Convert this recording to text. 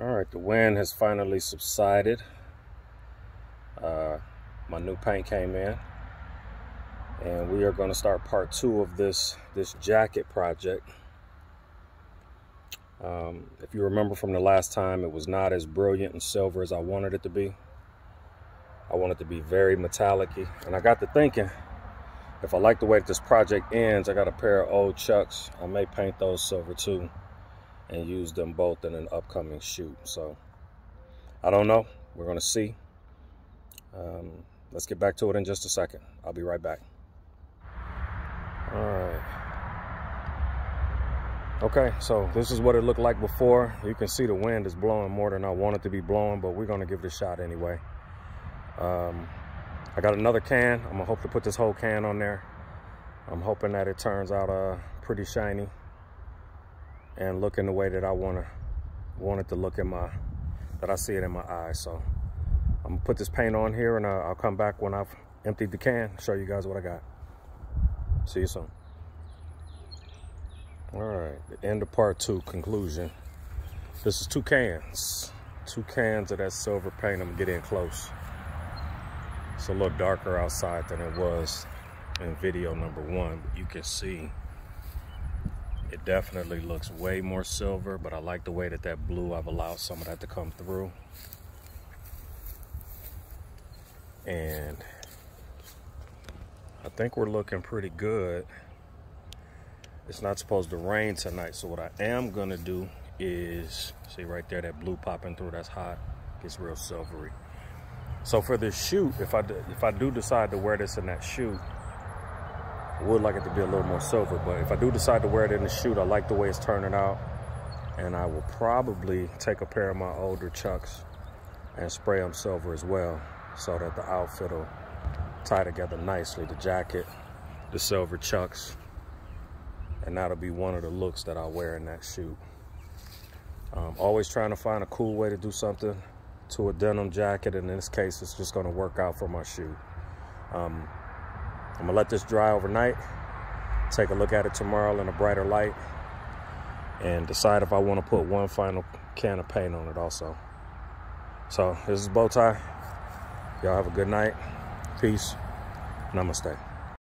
All right, the wind has finally subsided. Uh, my new paint came in and we are going to start part two of this this jacket project. Um, if you remember from the last time, it was not as brilliant and silver as I wanted it to be. I want it to be very metallic And I got to thinking, if I like the way this project ends, I got a pair of old Chucks. I may paint those silver too and use them both in an upcoming shoot. So I don't know. We're going to see. Um, let's get back to it in just a second. I'll be right back. All right. Okay, so this is what it looked like before. You can see the wind is blowing more than I want it to be blowing, but we're gonna give it a shot anyway. Um, I got another can. I'm gonna hope to put this whole can on there. I'm hoping that it turns out uh, pretty shiny and looking the way that I wanna want it to look in my, that I see it in my eyes. So I'm gonna put this paint on here and uh, I'll come back when I've emptied the can, show you guys what I got. See you soon. All right, the end of part two, conclusion. This is two cans. Two cans of that silver paint. I'm gonna get in close. It's a little darker outside than it was in video number one, but you can see it definitely looks way more silver, but I like the way that that blue, I've allowed some of that to come through. And I think we're looking pretty good. It's not supposed to rain tonight, so what I am gonna do is, see right there, that blue popping through, that's hot, gets real silvery. So for this shoot, if I, if I do decide to wear this in that shoot, Would like it to be a little more silver, but if I do decide to wear it in the shoot, I like the way it's turning out. And I will probably take a pair of my older Chucks and spray them silver as well so that the outfit will tie together nicely. The jacket, the silver chucks, and that'll be one of the looks that I'll wear in that shoot. Um, always trying to find a cool way to do something to a denim jacket. And in this case, it's just gonna work out for my shoot. Um, I'm gonna let this dry overnight, take a look at it tomorrow in a brighter light, and decide if I wanna put one final can of paint on it also. So this is Bowtie. Y'all have a good night. Peace. Namaste.